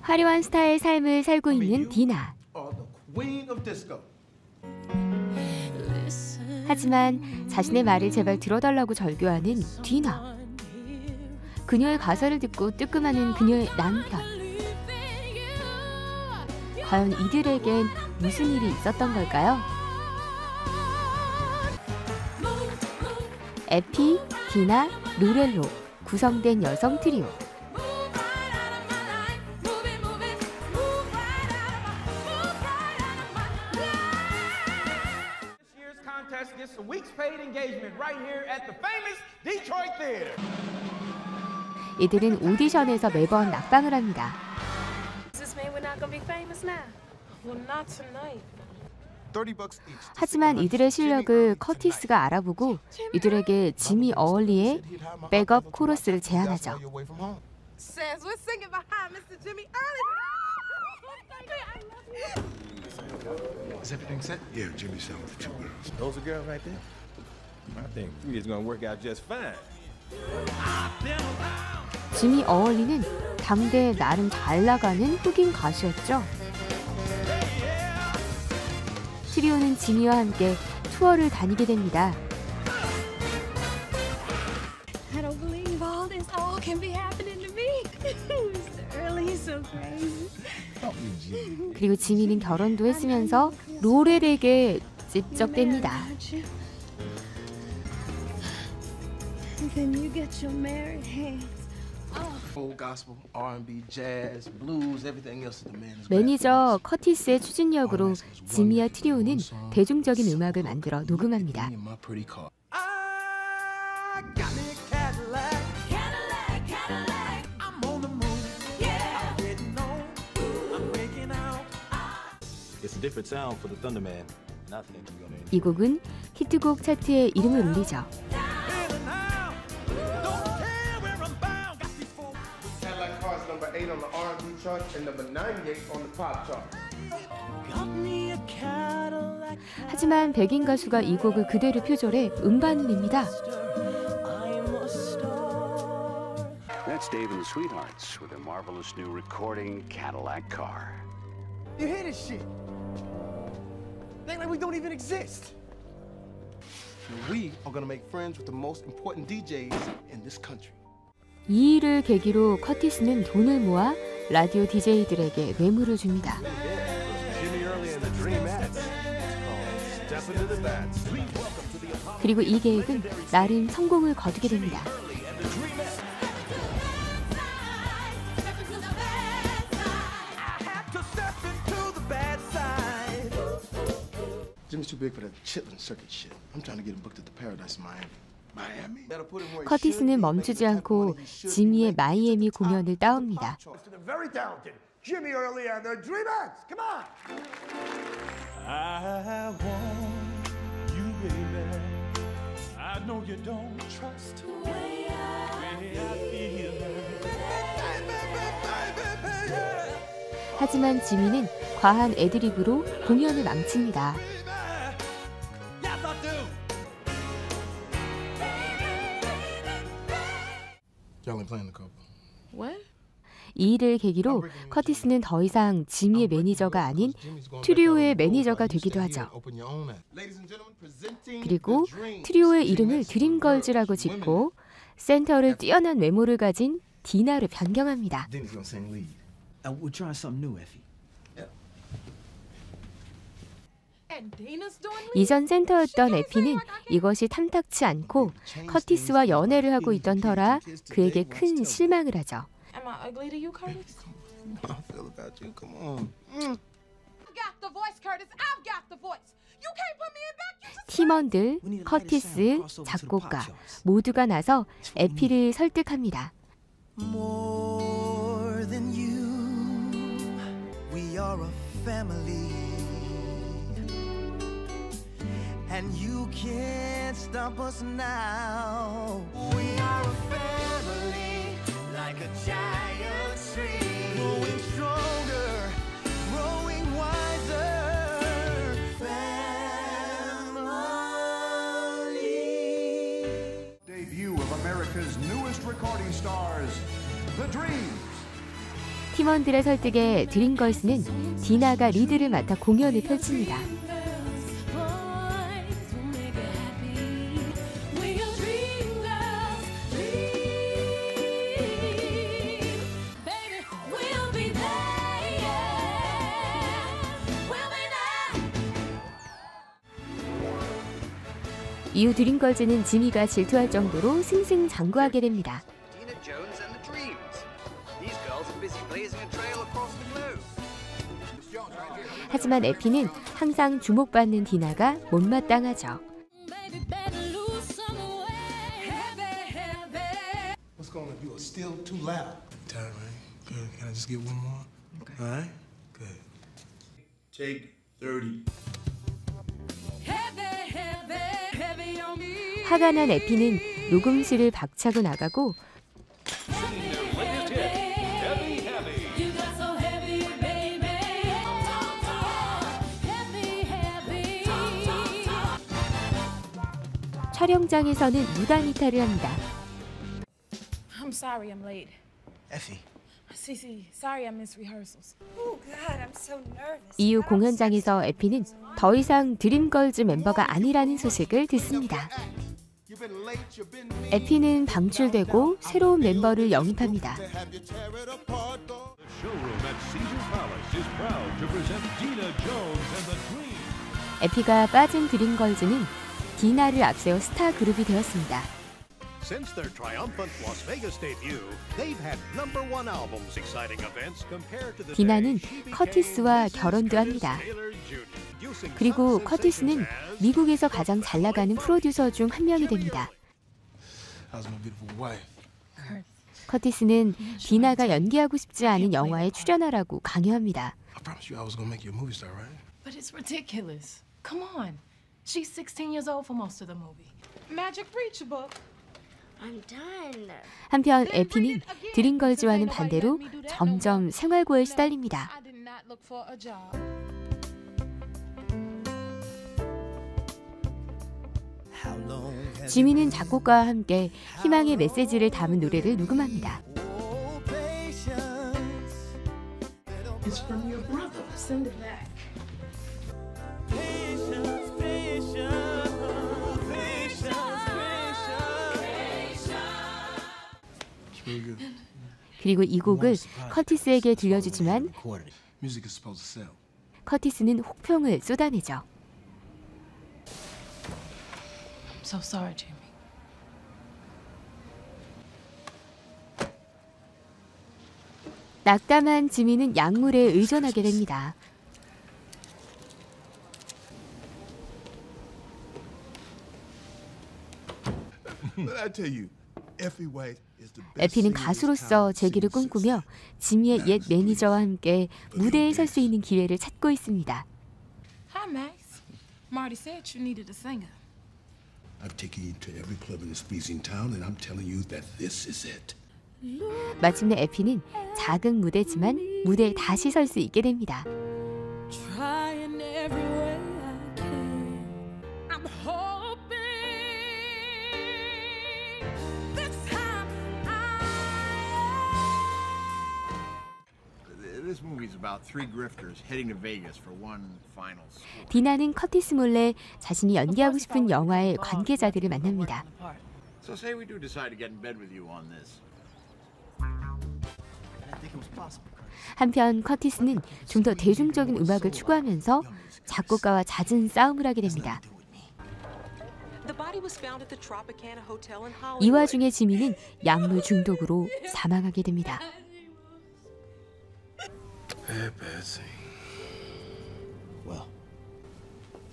화려한 스타의 삶을 살고 있는 디나. 하지만 자신의 말을 제발 들어달라고 절규하는 디나. 그녀의 가사를 듣고 뜨끔하는 그녀의 남편. 과연 이들에겐 무슨 일이 있었던 걸까요? 에피, 디나, 로렐로 구성된 여성 트리오. This year's contest gets a week's paid engagement right here at the famous Detroit Theater. 이들은 오디션에서 매번 낙방을 합니다. 하지만 이들의 실력을 커티스가 알아보고 이들에게 지미 어얼리의 백업 코러스를 제안하죠. Says we're singing behind Mr. Jimmy Early. Is everything set? Yeah, Jimmy sang with the two girls. Those are girls right there. I think three is gonna work out just fine. 지미 어얼리는 당대에 나름 잘 나가는 흑인 가수였죠. 트리오는 지미와 함께 투어를 다니게 됩니다. 그리고 지미는 결혼도 했으면서 로렐에게 찝적댑니다. Then you get your married hands. 매니저 커티스의 추진력으로 지미와 트리오는 대중적인 음악을 만들어 녹음합니다. 이 곡은 히트곡 차트에 이름을 올리죠. on the R&B chart and number 98 on the pop chart. 하지만 백인 가수가 이 곡을 그대로 표절해 음반음입니다. That's Dave and the Sweethearts with their marvelous new recording Cadillac car. You hear this shit? They like we don't even exist. And we are gonna make friends with the most important DJs in this country. 이 일을 계기로 커티스는 돈을 모아 라디오 DJ들에게 뇌물을 줍니다. Oh. 그리고 이 계획은 나름 성공을 거두게 됩니다. 커티스는 멈추지 않고 지미의 마이애미 공연을 따옵니다. 하지만 지미는 과한 애드립으로 공연을 망칩니다. 이 일을 계기로 커티스는 더 이상 지미의 매니저가 아닌 트리오의 매니저가 되기도 하죠. 그리고 트리오의 이름을 드림걸즈라고 짓고 센터를 뛰어난 외모를 가진 디나로 변경합니다. 이전 센터였던 에피는 이것이 탐탁치 않고 커티스와 연애를 하고 있던 터라 그에게 큰 실망을 하죠. Am I ugly to you, Curtis? I feel about you. Come on. I've got the voice, Curtis. I've got the voice. You can't put me in back. You just 팀원들, 커티스, 작곡가 모두가 나서 에피를 설득합니다. More than you, 팀원들의 설득에 드림걸스는 디나가 리드를 맡아 공연을 펼칩니다. 이후 드림걸즈는 지미가 질투할 정도로 승승장구하게 됩니다. 하지만 에피는 항상 주목받는 디나가 못마땅하죠. What's going on? You are still too loud. Tired, man. Good. Can I just get one more? Okay. All right. Good. Take 30. 화가 난 에피는 녹음실을 박차고 나가고 촬영장에서는 무단 이탈을 합니다. I'm sorry I'm late. Effie, Cece, sorry I missed rehearsals. Oh, God, I'm so nervous. 이후 공연장에서 에피는 더 이상 드림걸즈 멤버가 아니라는 소식을 듣습니다. You've been late, you've been mean. 에피는 방출되고 새로운 멤버를 영입합니다. To have you tear it apart, though. The showroom at Caesar Palace is proud to present Dina Jones and the Dream. 에피가 빠진 드림걸즈는 디나를 앞세워 스타 그룹이 되었습니다. Since their triumphant Las Vegas debut, they've had number one albums, exciting events compared to the 디나는 커티스와. 결혼도 합니다. Taylor Jr., producing 그리고 커티스는 미국에서 가장 잘 나가는 프로듀서 중 한 명이 됩니다. 커티스는 디나가 연기하고 싶지 않은 영화에 출연하라고 강요합니다. I promised you I was gonna make you a movie star, right? But it's ridiculous. Come on. She's 16 years old for most of the movie. Magic Preacher Book. I'm done. 한편 에피는 드림걸즈와는 반대로 점점 생활고에 시달립니다. 지미는 작곡가와 함께 희망의 메시지를 담은 노래를 녹음합니다. oh? It's from your brother. Send it back. 그리고 이 곡을 커티스에게 들려주지만 Recorded it. Music is supposed to sell. 커티스는 혹평을 쏟아내죠. I'm so sorry, Jimmy. 낙담한 지미는 약물에 의존하게 됩니다. 에피는 가수로서 재기를 꿈꾸며 지미의 옛 매니저와 함께 무대에 설 수 있는 기회를 찾고 있습니다. Hi, Max. Marty said you needed a singer. I've taken you to every club in this pleasing town, and I'm telling you that this is it. 마침내 에피는 작은 무대지만 무대에 다시 설 수 있게 됩니다. Trying every way I can. I'm hoping 디나는 커티스 몰래 자신이 연기하고 싶은 영화의 관계자들을 만납니다. So say we do decide to get in bed with you on this. I think it was possible. 한편 커티스는 좀 더 대중적인 음악을 추구하면서 작곡가와 잦은 싸움을 하게 됩니다. 이 와중에 지미는 약물 중독으로 사망하게 됩니다.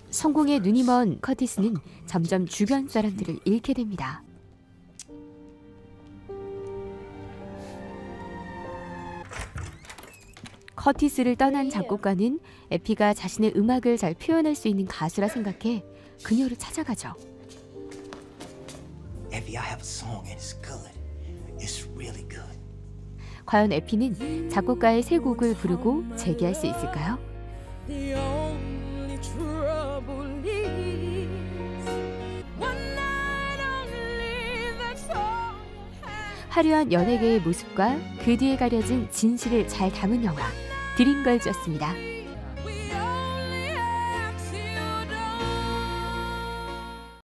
성공에 눈이 먼 커티스는 점점 주변 사람들을 잃게 됩니다. 커티스를 떠난 작곡가는 에피가 자신의 음악을 잘 표현할 수 있는 가수라 생각해 그녀를 찾아가죠. Effie, I have a song and it's good. 과연 에피는 작곡가의 새 곡을 부르고 재기할 수 있을까요? 화려한 연예계의 모습과 그 뒤에 가려진 진실을 잘 담은 영화 드림걸즈였습니다.